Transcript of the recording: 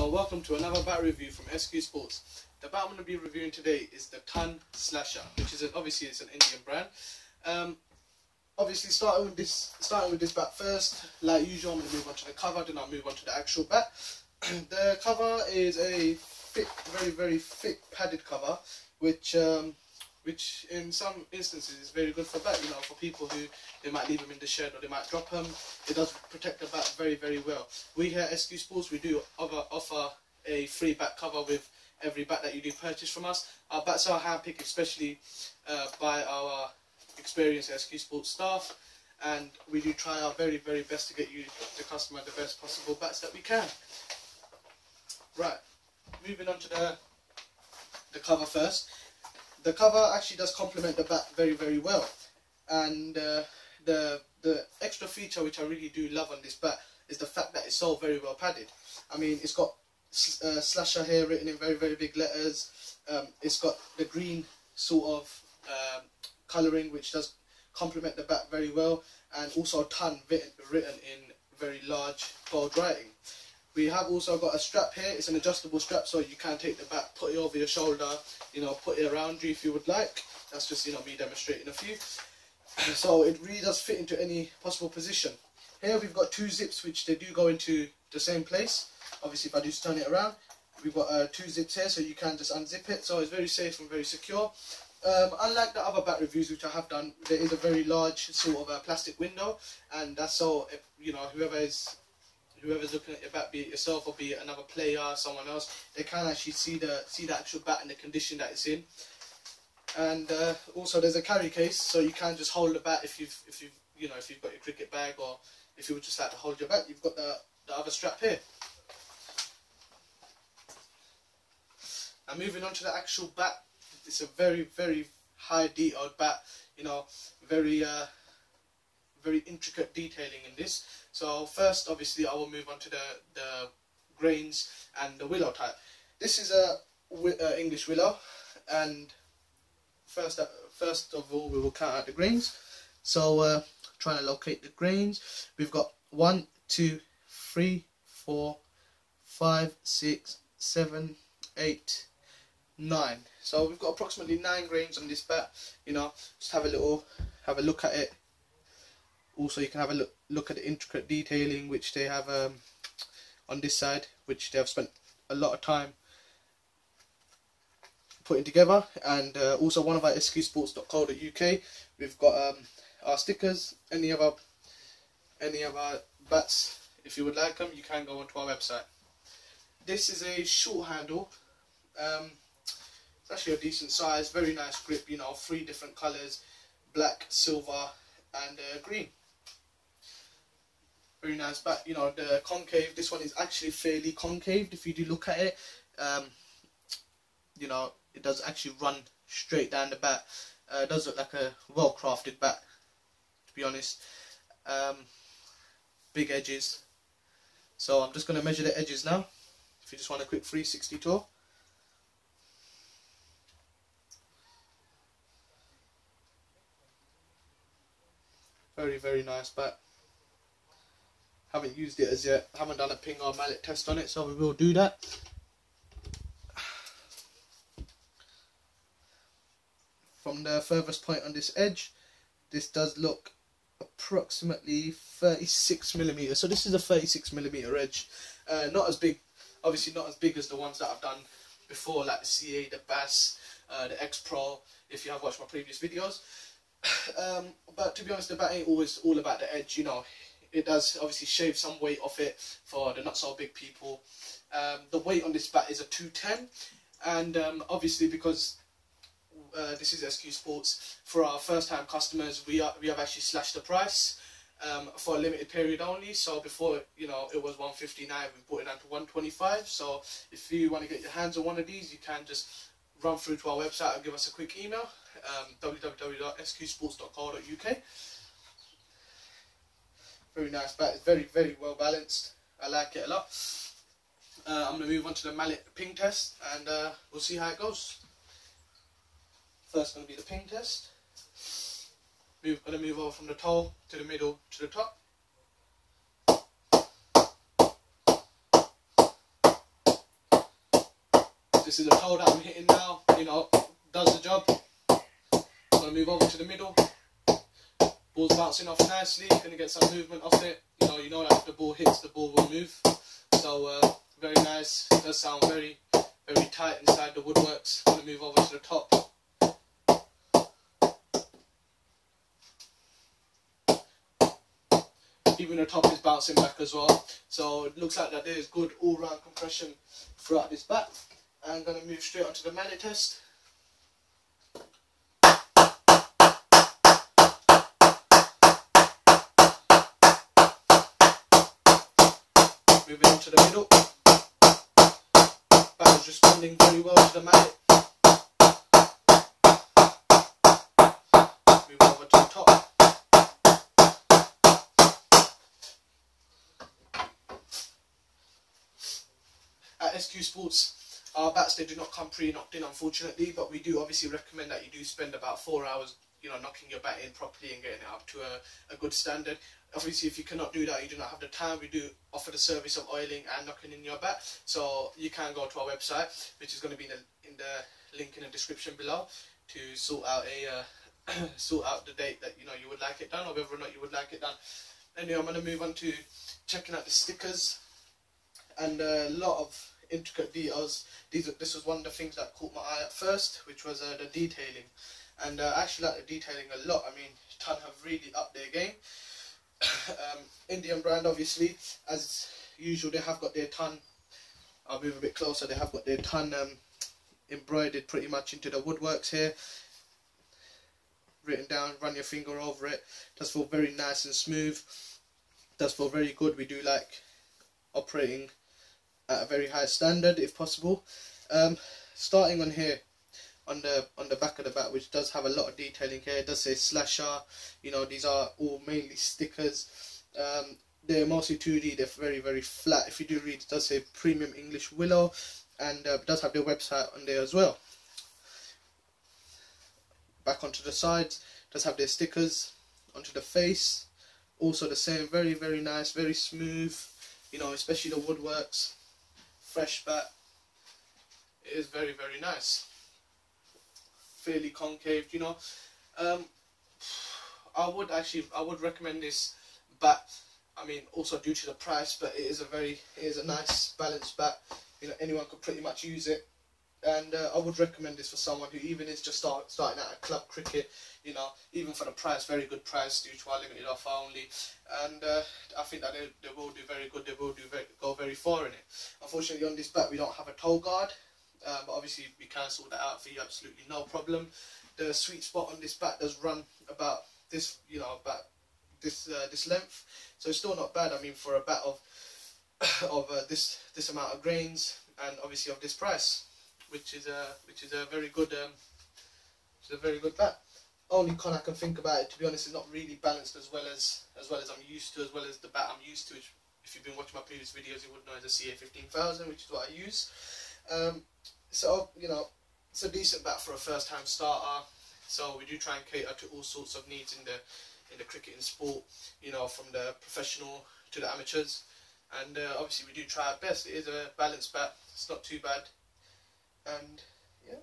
So welcome to another bat review from SQ Sports. The bat I'm going to be reviewing today is the Ton Slasher, which is an, obviously it's an Indian brand. Um, obviously starting with this starting with this bat first, like usual, I'm going to move on to the cover, then I'll move on to the actual bat. the cover is a thick, very very thick padded cover, which um, which in some instances is very good for bat. You know, for people who they might leave them in the shed or they might drop them. It does protect the bat very very well. We here at SQ Sports we do offer, offer a free bat cover with every bat that you do purchase from us. Our bats are handpicked especially uh, by our experienced SQ Sports staff and we do try our very very best to get you the customer the best possible bats that we can. Right, moving on to the the cover first the cover actually does complement the bat very very well. And uh, the the extra feature which I really do love on this bat is the fact that it's so very well padded. I mean it's got uh, slasher here written in very very big letters. Um, it's got the green sort of um, colouring which does complement the bat very well. And also a ton written, written in very large bold writing we have also got a strap here. It's an adjustable strap, so you can take the back, put it over your shoulder, you know, put it around you if you would like. That's just, you know, me demonstrating a few. So it really does fit into any possible position. Here we've got two zips, which they do go into the same place. Obviously, if I just turn it around, we've got uh, two zips here, so you can just unzip it. So it's very safe and very secure. Um, unlike the other bat reviews which I have done, there is a very large sort of a plastic window, and that's so you know whoever is whoever's looking at your bat, be it yourself or be it another player, someone else, they can actually see the see the actual bat and the condition that it's in. And uh, also there's a carry case, so you can just hold the bat if you've if you've you know if you've got your cricket bag or if you would just like to hold your bat, you've got the the other strap here. Now moving on to the actual bat, it's a very very high detailed bat. You know, very uh, very intricate detailing in this. So first, obviously, I will move on to the, the grains and the willow type. This is a uh, English willow, and first, uh, first of all, we will count out the grains. So uh, trying to locate the grains, we've got one, two, three, four, five, six, seven, eight, nine. So we've got approximately nine grains on this bat. You know, just have a little, have a look at it also you can have a look, look at the intricate detailing which they have um, on this side which they have spent a lot of time putting together. And uh, also one of our sqsports.co.uk we've got um, our stickers any of our any of our bats if you would like them you can go onto our website. This is a short handle. Um, it's actually a decent size very nice grip you know three different colors black silver and uh, green very nice but you know the concave this one is actually fairly concave if you do look at it. Um, you know it does actually run straight down the bat uh, it does look like a well crafted bat to be honest. Um, big edges. So I'm just going to measure the edges now. If you just want a quick 360 tour. Very very nice bat haven't used it as yet. Haven't done a ping or mallet test on it, so we will do that. From the furthest point on this edge, this does look approximately 36 millimeters. So this is a 36 millimeter edge. Uh, not as big, obviously not as big as the ones that I've done before, like the CA, the Bass, uh, the X Pro. If you have watched my previous videos. Um, but to be honest, the bat ain't always all about the edge. You know, it does obviously shave some weight off it for the not so big people. Um, the weight on this bat is a 210 and um, obviously because uh, this is SQ Sports, for our first time customers we, are, we have actually slashed the price um, for a limited period only. So before, you know, it was 159, we brought it down to 125. So if you want to get your hands on one of these, you can just run through to our website and give us a quick email, um, www.sqsports.co.uk. Very nice bat. It's very, very well balanced. I like it a lot. Uh, I'm going to move on to the mallet ping test and uh, we'll see how it goes. First going to be the ping test. Move, going to move over from the toe to the middle to the top. This is the toe that I'm hitting now. You know, does the job. I'm gonna move over to the middle. Ball's bouncing off nicely. Gonna get some movement off it. You know, you know that if the ball hits, the ball will move. So uh, very nice. It does sound very, very tight inside the woodworks. Gonna move over to the top. Even the top is bouncing back as well. So it looks like that there is good all-round compression throughout this bat. I'm gonna move straight onto the mallet test. Moving to the middle. Bat is responding very well to the mallet. Move over to the top. At SQ Sports, our bats they do not come pre-knocked in unfortunately, but we do obviously recommend that you do spend about four hours you know, knocking your bat in properly and getting it up to a, a good standard. Obviously, if you cannot do that, you do not have the time, we do offer the service of oiling and knocking in your bat. So you can go to our website, which is going to be in the, in the link in the description below, to sort out a uh, sort out the date that you know you would like it done, or whether or not you would like it done. Anyway, I'm going to move on to checking out the stickers and a lot of intricate details. These, this was one of the things that caught my eye at first, which was uh, the detailing and uh, actually like the detailing a lot. I mean, Ton have really upped their game. um, Indian brand, obviously, as usual, they have got their Ton. I'll move a bit closer. They have got their Ton um, embroidered pretty much into the woodworks here. Written down, run your finger over it. Does feel very nice and smooth. Does feel very good. We do like operating at a very high standard if possible. Um, starting on here, on the on the back of the bat, which does have a lot of detailing here. It does say slasher. You know, these are all mainly stickers. Um, they're mostly 2D. They're very very flat. If you do read, it does say premium English willow, and uh, does have their website on there as well. Back onto the sides, does have their stickers onto the face. Also the same, very very nice, very smooth. You know, especially the woodworks. Fresh bat. It is very very nice fairly concave, you know. Um, I would actually, I would recommend this bat. I mean, also due to the price, but it is a very, it is a nice balanced bat. You know, anyone could pretty much use it, and uh, I would recommend this for someone who even is just start, starting out at club cricket. You know, even for the price, very good price due to our limited offer only, and uh, I think that they, they will do very good. They will do very, go very far in it. Unfortunately, on this bat we don't have a toe guard, but obviously we can sort that out for you absolutely no problem. The sweet spot on this bat does run about this you know about this uh, this length. So it's still not bad I mean for a bat of of uh, this this amount of grains and obviously of this price which is a which is a very good um, a very good bat. Only con I can think about it to be honest is not really balanced as well as as well as I'm used to as well as the bat I'm used to which if you've been watching my previous videos you would know as a CA15000 which is what I use um, so, you know, it's a decent bat for a first time starter. So we do try and cater to all sorts of needs in the in the cricket and sport, you know, from the professional to the amateurs. And uh, obviously we do try our best. It is a balanced bat. It's not too bad. And yeah.